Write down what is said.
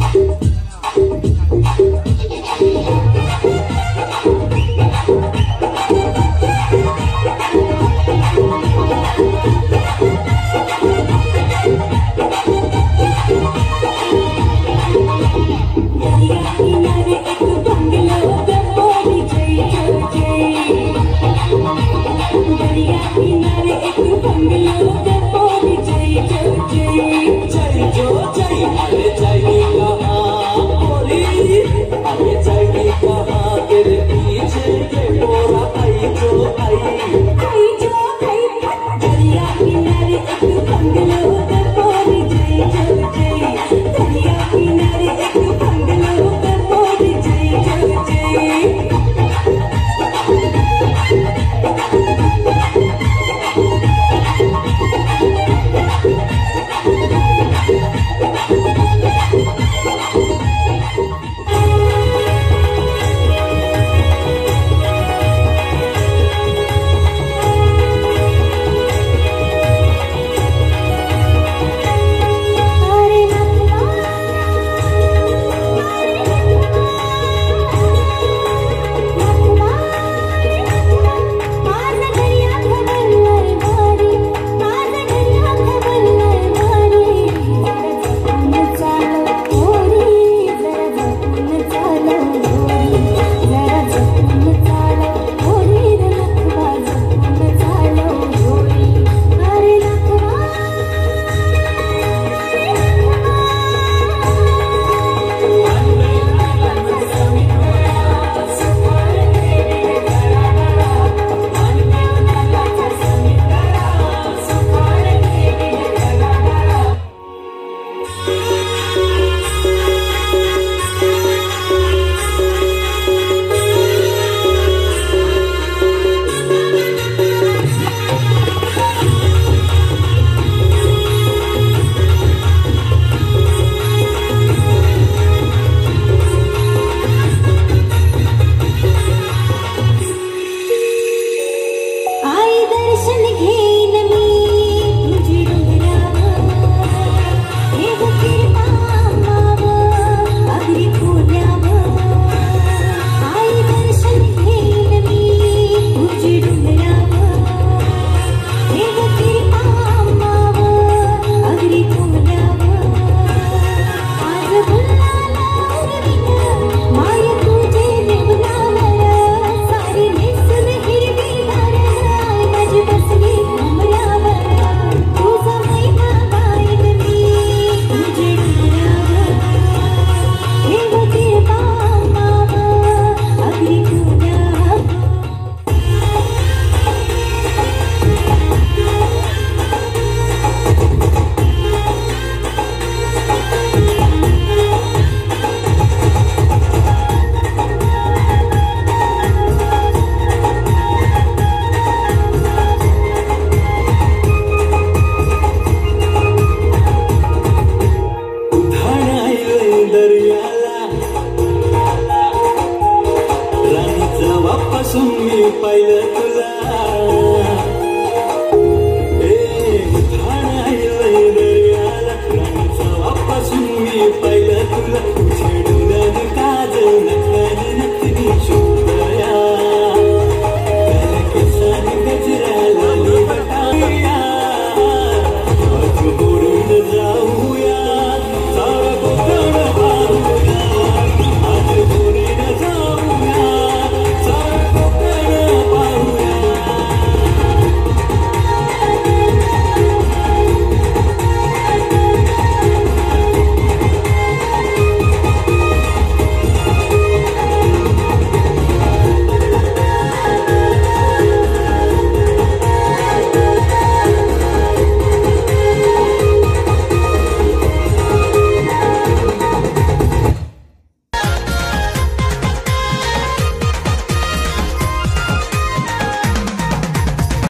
Música ಸುಮ್ಮಿ ಪೈಲ ತುಲಾ